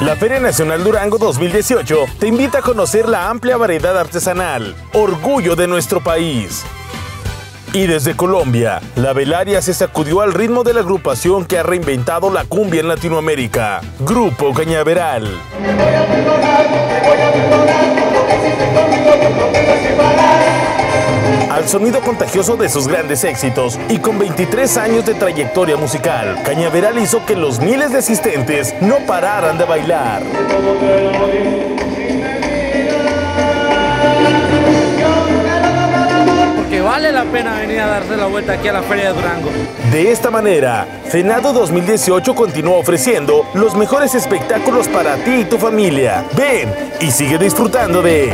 La Feria Nacional Durango 2018 te invita a conocer la amplia variedad artesanal, orgullo de nuestro país. Y desde Colombia, la velaria se sacudió al ritmo de la agrupación que ha reinventado la cumbia en Latinoamérica, Grupo Cañaveral. Al sonido contagioso de sus grandes éxitos y con 23 años de trayectoria musical, Cañaveral hizo que los miles de asistentes no pararan de bailar. Porque vale la pena venir a darse la vuelta aquí a la Feria de Durango. De esta manera, Fenado 2018 continúa ofreciendo los mejores espectáculos para ti y tu familia. Ven y sigue disfrutando de...